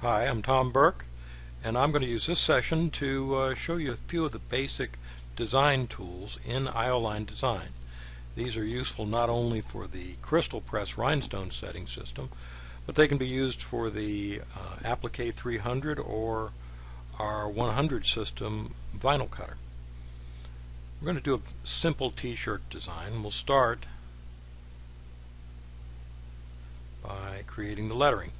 Hi, I'm Tom Burke, and I'm going to use this session to uh, show you a few of the basic design tools in Ioline Design. These are useful not only for the CrystalPress rhinestone setting system, but they can be used for the uh, Applique 300 or our 100 system vinyl cutter. We're going to do a simple t-shirt design. We'll start by creating the lettering.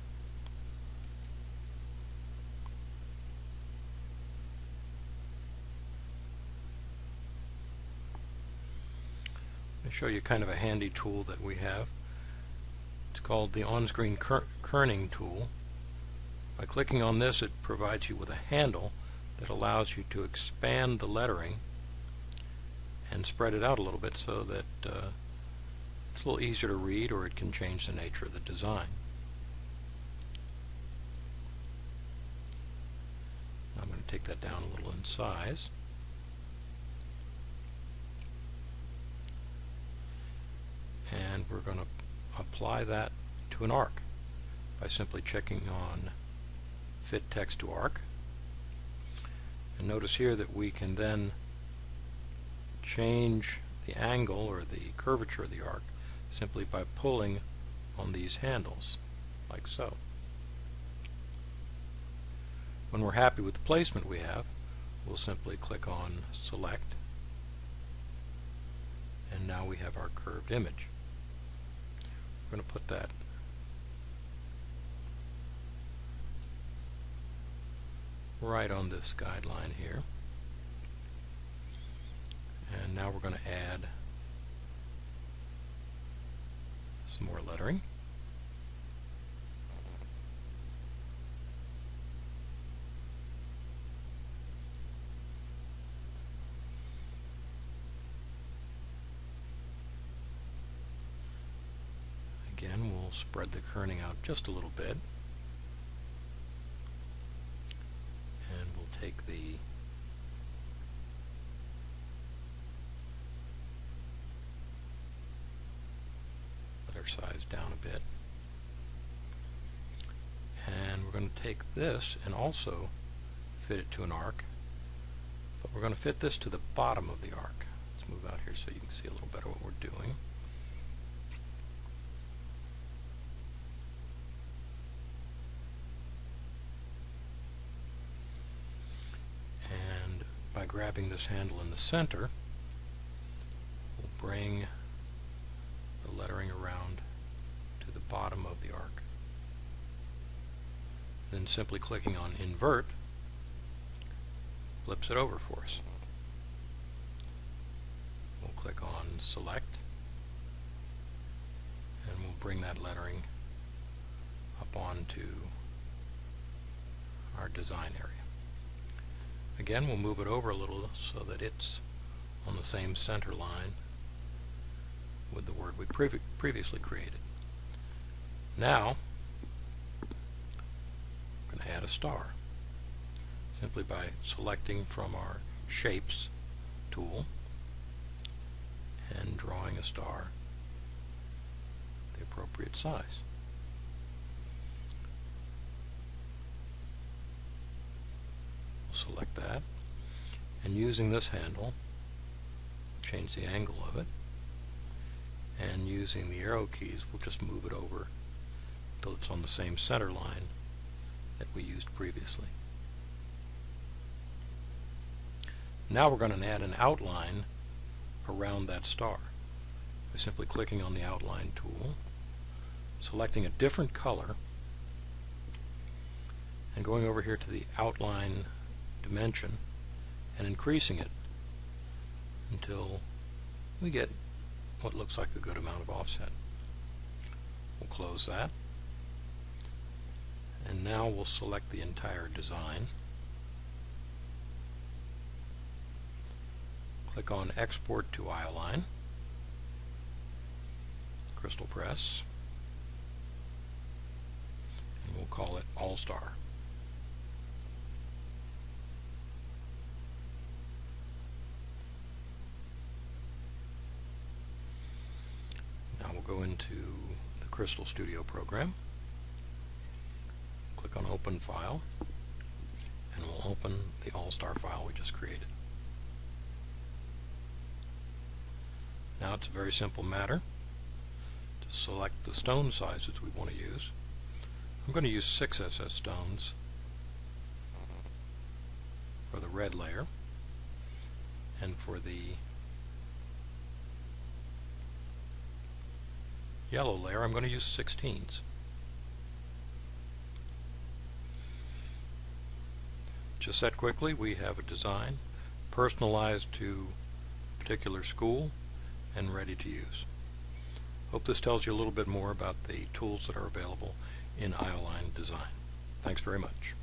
Show you kind of a handy tool that we have. It's called the on-screen ker kerning tool. By clicking on this it provides you with a handle that allows you to expand the lettering and spread it out a little bit so that uh, it's a little easier to read or it can change the nature of the design. I'm going to take that down a little in size. and we're going to apply that to an arc by simply checking on fit text to arc and notice here that we can then change the angle or the curvature of the arc simply by pulling on these handles like so. When we're happy with the placement we have we'll simply click on select and now we have our curved image. Going to put that right on this guideline here. And now we're going to add some more lettering. Again, we'll spread the kerning out just a little bit. And we'll take the letter size down a bit. And we're going to take this and also fit it to an arc. But we're going to fit this to the bottom of the arc. Let's move out here so you can see a little better what we're doing. by grabbing this handle in the center, we'll bring the lettering around to the bottom of the arc. Then simply clicking on invert flips it over for us. We'll click on select and we'll bring that lettering up onto our design area. Again, we'll move it over a little so that it's on the same center line with the word we previ previously created. Now, I'm going to add a star simply by selecting from our Shapes tool and drawing a star the appropriate size. Select that. And using this handle change the angle of it. And using the arrow keys we'll just move it over until it's on the same center line that we used previously. Now we're going to add an outline around that star. By simply clicking on the outline tool selecting a different color and going over here to the outline dimension and increasing it until we get what looks like a good amount of offset. We'll close that and now we'll select the entire design. Click on Export to Ioline, CrystalPress, and we'll call it All Star. Go into the CrystalStudio program, click on open file and we'll open the all-star file we just created. Now it's a very simple matter to select the stone sizes we want to use. I'm going to use 6 SS stones for the red layer and for the yellow layer I'm going to use 16s. Just that quickly we have a design personalized to a particular school and ready to use. Hope this tells you a little bit more about the tools that are available in Ioline Design. Thanks very much.